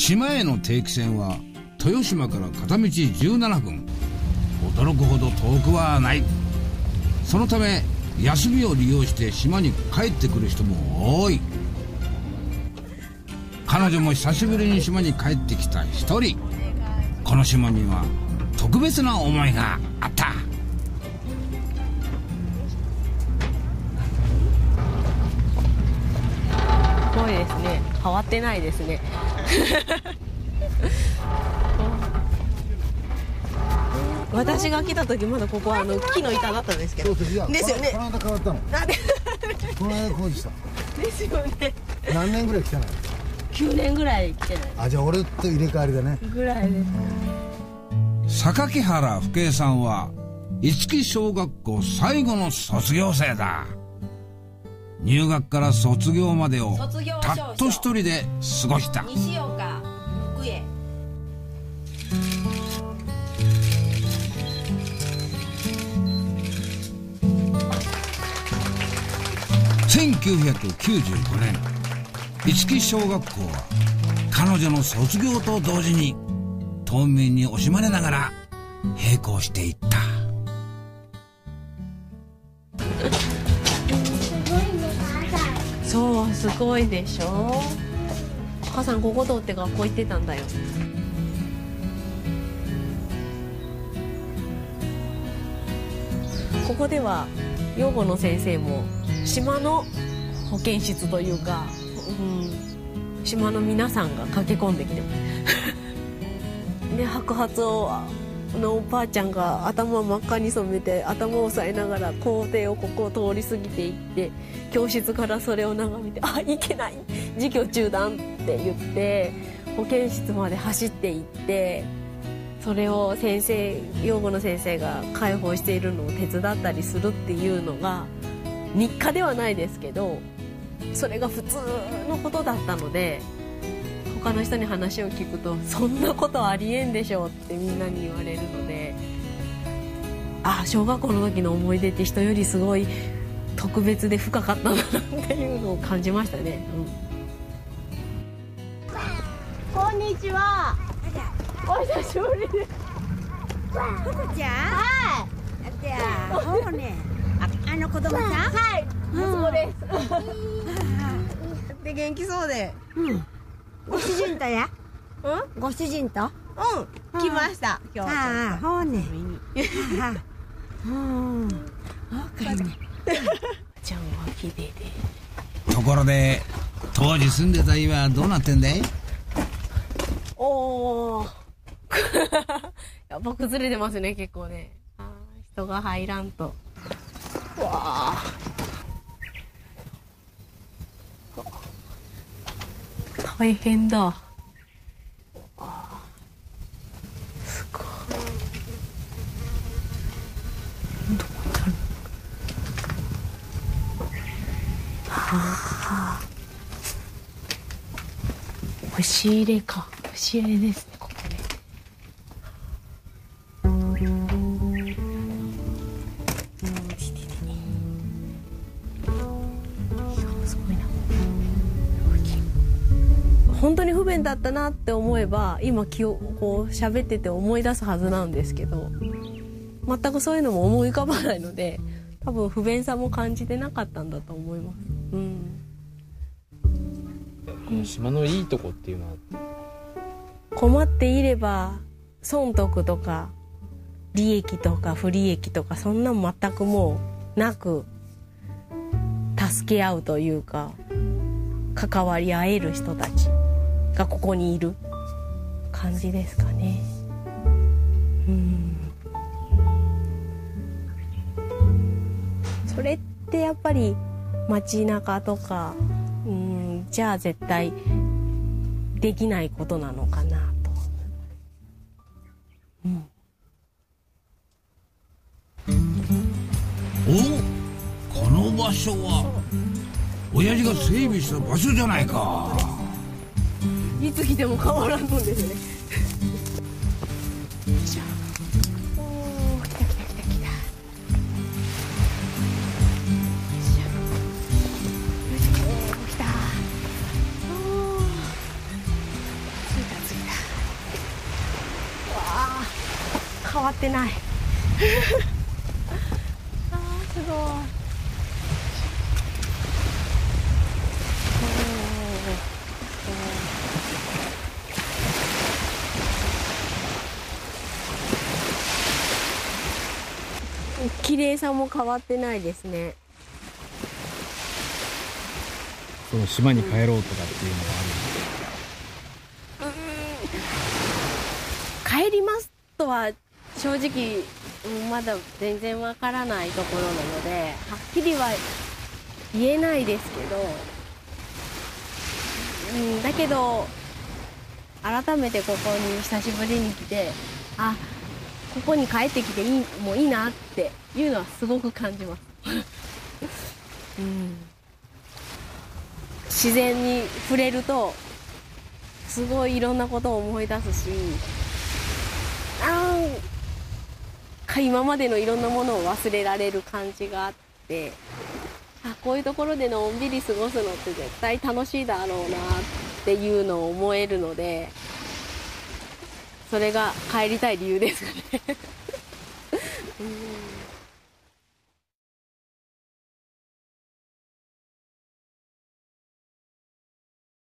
島への定期船は豊島から片道17分。驚くほど遠くはない。そのため休みを利用して島に帰ってくる人も多い。彼女も久しぶりに島に帰ってきた一人。この島には特別な思いがあった。すごいですね。変わってないですね。私が来た時まだここはあの木の板だったんですけど。です。よね。この間変わったの。なんでこの間工事した ですよね。何年ぐらい来たの？9年ぐらい来てない。あじゃあ俺と入れ替わりだね。ぐらいです榊原福江さんは五木小学校最後の卒業生だ入学から卒業までをたっと一人で過ごした。西岡福江。1995年五木小学校は彼女の卒業と同時に島民に惜しまれながら並行していったすごいでしょ？お母さんここ通って学校行ってたんだよ。ここでは養護の先生も島の保健室というか、うん、島の皆さんが駆け込んできて。で白髪をのおばあちゃんが頭を真っ赤に染めて頭を押さえながら校庭をここを通り過ぎていって教室からそれを眺めて「あいけない授業中断」って言って保健室まで走っていってそれを先生養護の先生が介抱しているのを手伝ったりするっていうのが日課ではないですけどそれが普通のことだったので他の人に話を聞くとそんなことありえんでしょうってみんなに言われるのであ小学校の時の思い出って人よりすごい特別で深かったんだなっていうのを感じましたね、うん、こんにちは。お久しぶりです。じゃあ、じゃあ、ほうね、ああの子供さん？はい。息子です。で元気そうでご主人とや？うん？ご主人と？うん。来ました今日ああ、ほうね。ああうん。そうかいね。ちゃんは綺麗で。ところで当時住んでた家はどうなってんだい？おお やっぱ崩れてますね結構ね。人が入らんと。うわあ大変だ。すごい。どるああ押し入れか。押し入れですね不便だったなって思えば今気をこう喋ってて思い出すはずなんですけど全くそういうのも思い浮かばないので多分不便さも感じてなかったんだと思います。うん。この島のいいとこっていうのは？困っていれば損得とか利益とか不利益とかそんなん全くもうなく助け合うというか関わり合える人たちがここにいる感じですかね。うんそれってやっぱり街中とかうんじゃあ絶対できないことなのかなと。うんおこの場所は親父が整備した場所じゃないかいつ来ても変わらんのですね。おお来た来た来た来た来たあ変わってないあーすごい綺麗さも変わってないですね。その島に帰ろうとかっていうのは帰りますとは正直うんまだ全然わからないところなのではっきりは言えないですけど、うん、だけど改めてここに久しぶりに来てあここに帰ってきていいもういいなっていうのはすごく感じます、うん、自然に触れるとすごいいろんなことを思い出すしなんか今までのいろんなものを忘れられる感じがあってあこういうところでのんびり過ごすのって絶対楽しいだろうなっていうのを思えるのでそれが帰りたい理由ですかね。